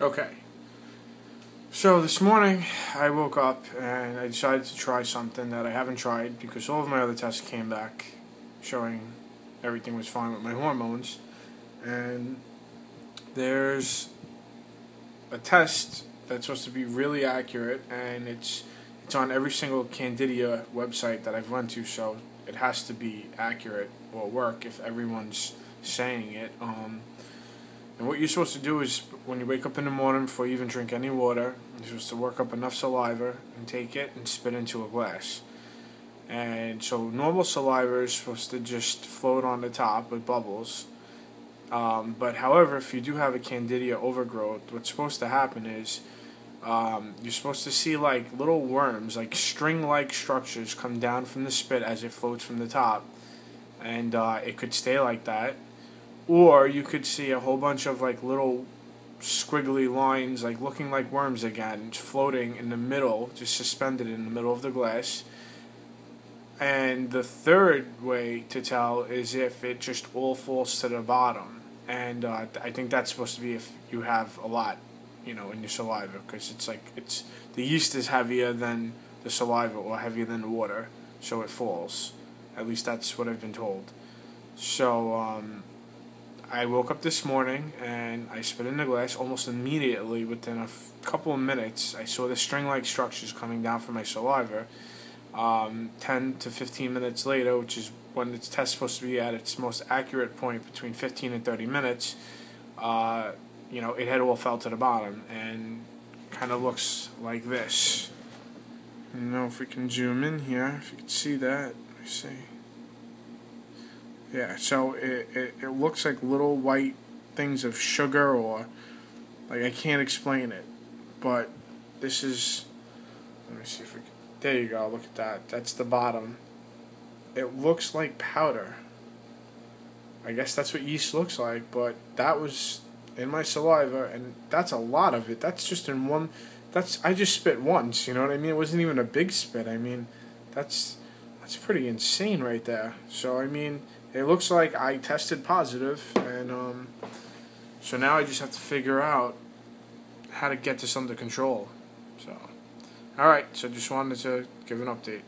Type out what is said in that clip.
Okay. So this morning I woke up and I decided to try something that I haven't tried because all of my other tests came back showing everything was fine with my hormones. And there's a test that's supposed to be really accurate and it's it's on every single Candida website that I've run to so it has to be accurate or work if everyone's saying it. Um, and what you're supposed to do is when you wake up in the morning before you even drink any water, you're supposed to work up enough saliva and take it and spit into a glass. And so normal saliva is supposed to just float on the top with bubbles. Um, but however, if you do have a candida overgrowth, what's supposed to happen is um, you're supposed to see like little worms, like string-like structures, come down from the spit as it floats from the top, and uh, it could stay like that, or you could see a whole bunch of like little squiggly lines, like looking like worms again, floating in the middle, just suspended in the middle of the glass. And the third way to tell is if it just all falls to the bottom, and uh, I think that's supposed to be if you have a lot you know, in your saliva because it's like it's the yeast is heavier than the saliva or heavier than the water, so it falls. At least that's what I've been told. So um, I woke up this morning and I spit in the glass almost immediately. Within a f- couple of minutes, I saw the string-like structures coming down from my saliva. Um, 10 to 15 minutes later, which is when the test supposed to be at its most accurate point between 15 and 30 minutes, uh, you know, it had all fell to the bottom and kind of looks like this. I don't know if we can zoom in here, if you can see that. Let me see. Yeah, so it, it, it looks like little white things of sugar or, like, I can't explain it. But this is, let me see if we can, there you go, look at that. That's the bottom. It looks like powder. I guess that's what yeast looks like, but that was in my saliva, and that's a lot of it. That's just in one. That's I just spit once. You know what I mean? It wasn't even a big spit. I mean, that's that's pretty insane right there. So I mean, it looks like I tested positive, and um, so now I just have to figure out how to get this under control. So, all right. So just wanted to give an update.